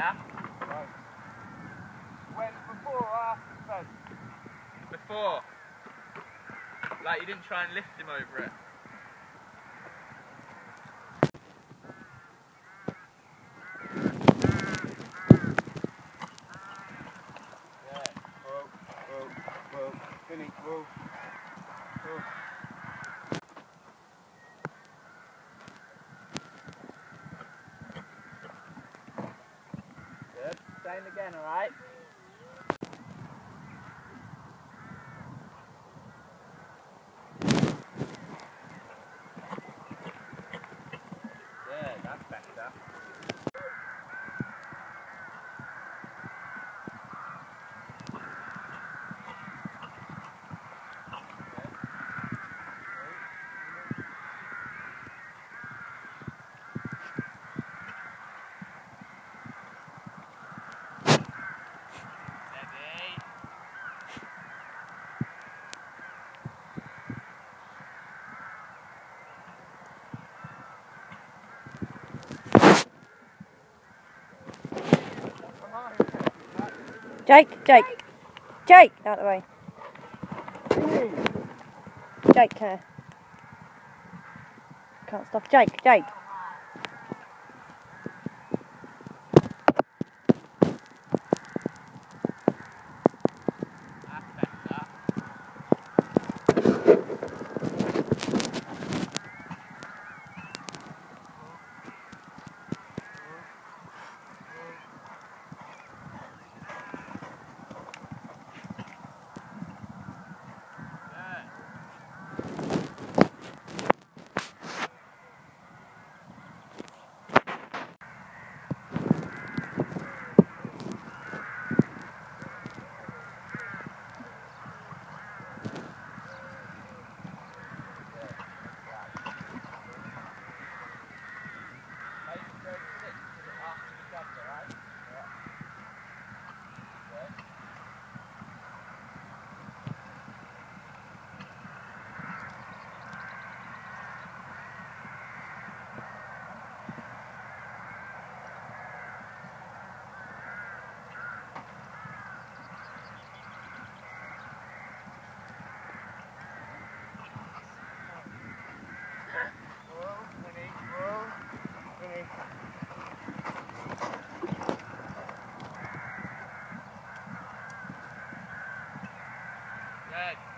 Yeah? When before or after the fence? Before. Like you didn't try and lift him over it. Again, alright? Jake, Jake, Jake, out the way. Jake, here. Can't stop. Jake, Jake. Good.